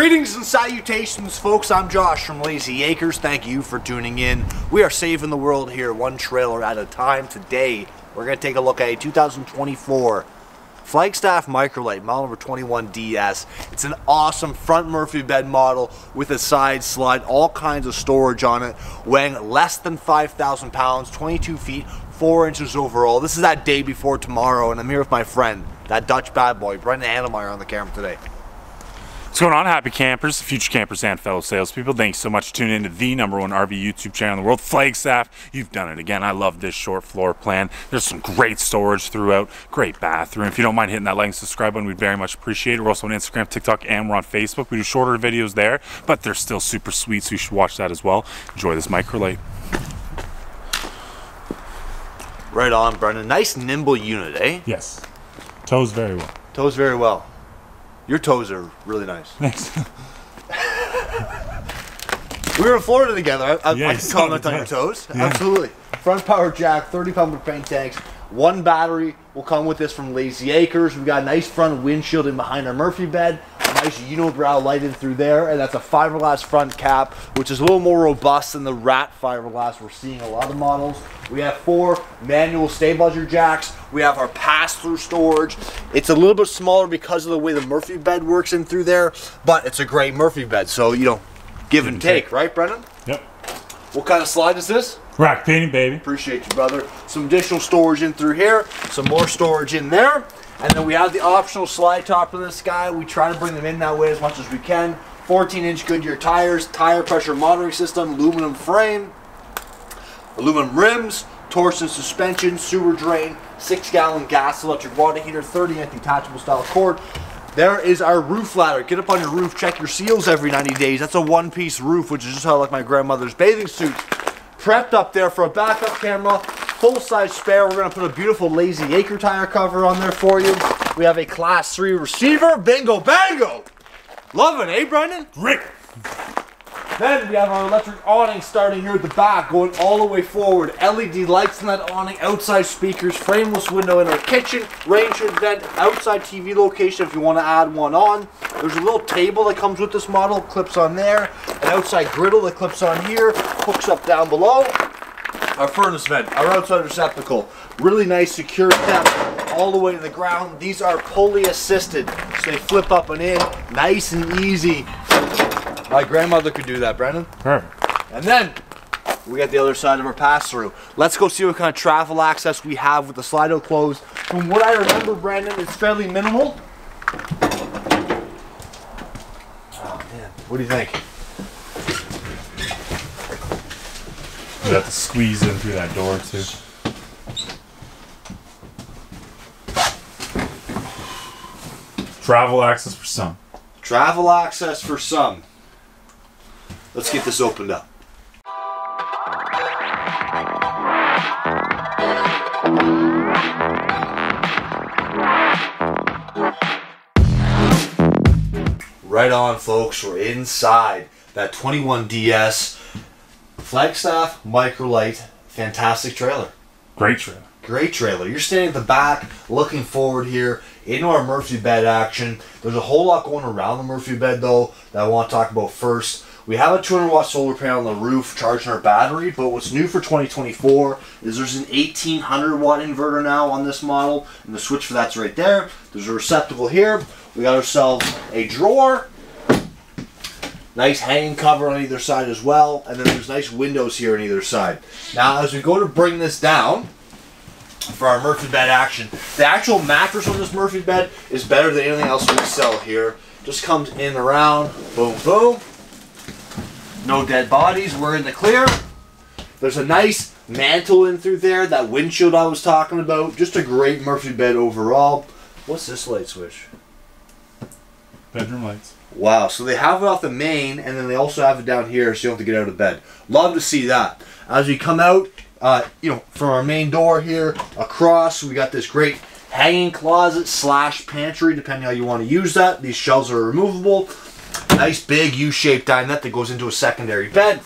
Greetings and salutations, folks. I'm Josh from Layzee Acres. Thank you for tuning in. We are saving the world here, one trailer at a time. Today, we're going to take a look at a 2024 Flagstaff Micro Lite, model number 21DS. It's an awesome front Murphy bed model with a side slide, all kinds of storage on it, weighing less than 5,000 pounds, 22 feet, 4 inches overall. This is that day before tomorrow, and I'm here with my friend, that Dutch bad boy, Brendan Handelmeyer on the camera today. What's going on, happy campers, future campers, and fellow salespeople? Thanks so much for tuning in to the number one RV YouTube channel in the world, Flagstaff. You've done it again. I love this short floor plan. There's some great storage throughout, great bathroom. If you don't mind hitting that like and subscribe button, we'd very much appreciate it. We're also on Instagram, TikTok, and we're on Facebook. We do shorter videos there, but they're still super sweet, so you should watch that as well. Enjoy this Micro Lite. Right on, Brendan. Nice nimble unit, eh? Yes. Tows very well. Tows very well. Your toes are really nice. Thanks. We were in Florida together. I, I, Yeah, I can comment on your toes. Yeah. Absolutely. Front power jack, 30 pound propane tanks. One battery will come with this from Layzee Acres. We've got a nice front windshield in behind our Murphy bed. A nice unibrow lighted through there, and that's a fiberglass front cap, which is a little more robust than the rat fiberglass we're seeing a lot of models. We have four manual stabilizer jacks. We have our pass-through storage. It's a little bit smaller because of the way the Murphy bed works in through there, but it's a great Murphy bed. So you know, give and take. right, Brennan? What kind of slide is this? Rack and pinion, baby. Appreciate you, brother. Some additional storage in through here, some more storage in there, and then we have the optional slide top of this guy. We try to bring them in that way as much as we can. 14 inch Goodyear tires, tire pressure monitoring system, aluminum frame, aluminum rims, torsion suspension, sewer drain, 6 gallon gas electric water heater, 30 inch detachable style cord. There is our roof ladder. Get up on your roof, check your seals every 90 days. That's a one piece roof, which is just how I like my grandmother's bathing suit. Prepped up there for a backup camera, full size spare. We're gonna put a beautiful Layzee Acre tire cover on there for you. We have a class 3 receiver. Bingo bango! Love it, eh, Brendan? Great. Then we have our electric awning starting here at the back, going all the way forward. LED lights in that awning, outside speakers, frameless window in our kitchen, range shade vent, outside TV location if you want to add one on. There's a little table that comes with this model, clips on there. An outside griddle that clips on here, hooks up down below. Our furnace vent, our outside receptacle, really nice secure depth all the way to the ground. These are pulley assisted, so they flip up and in, nice and easy. My grandmother could do that, Brendan. Perfect. And then we got the other side of our pass through. Let's go see what kind of travel access we have with the slide-out closed. From what I remember, Brandon, it's fairly minimal. Oh man, what do you think? You have to squeeze in through that door too. Travel access for some. Travel access for some. Let's get this opened up. Right on, folks. We're inside that 21DS Flagstaff Micro Lite Fantastic Trailer. Great trailer. Great trailer. You're standing at the back, looking forward here into our Murphy bed action. There's a whole lot going around the Murphy bed though that I want to talk about first. We have a 200 watt solar panel on the roof charging our battery, but what's new for 2024 is there's an 1800 watt inverter now on this model, and the switch for that's right there. There's a receptacle here. We got ourselves a drawer, nice hanging cover on either side as well, and then there's nice windows here on either side. Now, as we go to bring this down, for our Murphy bed action. The actual mattress on this Murphy bed is better than anything else we sell here. Just comes in around, boom, boom. No dead bodies, we're in the clear. There's a nice mantle in through there, that windshield I was talking about. Just a great Murphy bed overall. What's this light switch? Bedroom lights. Wow, so they have it off the main, and then they also have it down here, so you don't have to get out of bed. Love to see that. As we come out, uh, you know, from our main door here across, we got this great hanging closet slash pantry, depending how you want to use that. These shelves are removable. Nice big U-shaped dinette that goes into a secondary bed.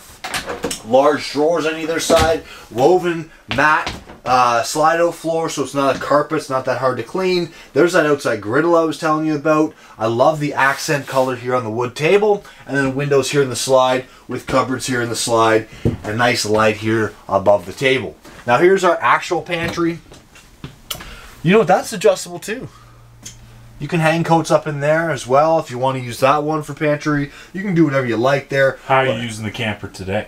large drawers on either side, woven mat uh, slide-out floor, so it's not a carpet, it's not that hard to clean. There's that outside griddle I was telling you about. I love the accent color here on the wood table, and then windows here in the slide with cupboards here in the slide, and nice light here above the table. Now here's our actual pantry. You know? That's adjustable too. You can hang coats up in there as well if you want to use that one for pantry. You can do whatever you like there. How are you using the camper today?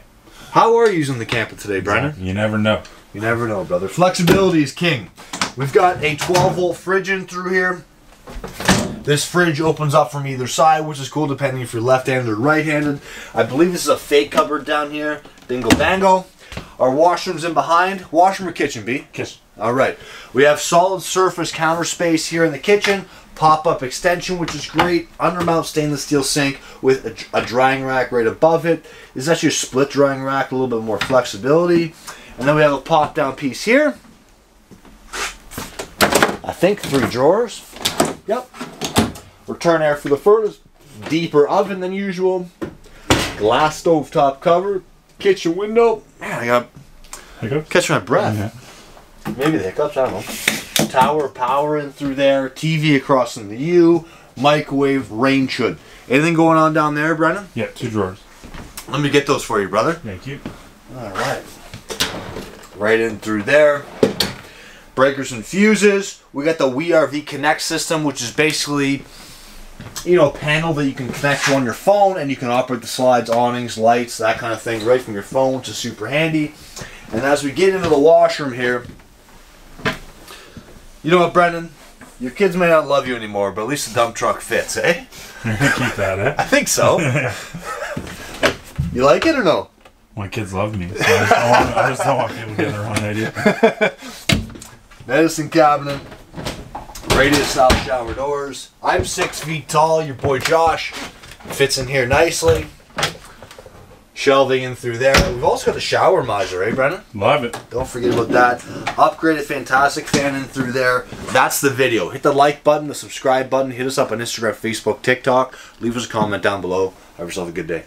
How are you using the camper today, Brennan? You never know. You never know, brother. Flexibility is king. We've got a 12 volt fridge in through here. This fridge opens up from either side, which is cool depending if you're left-handed or right-handed. I believe this is a fake cupboard down here. Dingo bango. Our washroom's in behind. Washroom or kitchen, B? Kiss. All right. We have solid surface counter space here in the kitchen. Pop-up extension, which is great. Undermount stainless steel sink with a, a drying rack right above it. This is actually a split drying rack, a little bit more flexibility. And then we have a pop-down piece here. I think three drawers. Yep. Return air for the furnace. Deeper oven than usual. Glass stove top cover. Kitchen window. Man, I got Hiccups? catch my breath. Yeah. Maybe the hiccups, I don't know. Tower power in through there, TV across in the U, microwave, range hood. Anything going on down there, Brennan? Yeah, two drawers. Let me get those for you, brother. Thank you. All right. Right in through there. Breakers and fuses. We got the WeRV Connect system, which is basically, you know, panel that you can connect to on your phone and you can operate the slides, awnings, lights, that kind of thing right from your phone, which is super handy. And as we get into the washroom here, you know what, Brendan? Your kids may not love you anymore, but at least the dump truck fits, eh? Keep that, eh? I think so. you like it or no? My kids love me, so I just don't want, I just don't want people to get the wrong idea. Medicine cabinet, radius style shower doors. I'm six feet tall. Your boy Josh fits in here nicely. Shelving in through there. We've also got the shower miser, eh, Brennan? Love it. Don't forget about that. Upgraded fantastic fan in through there. That's the video. Hit the like button, the subscribe button. Hit us up on Instagram, Facebook, TikTok. Leave us a comment down below. Have yourself a good day.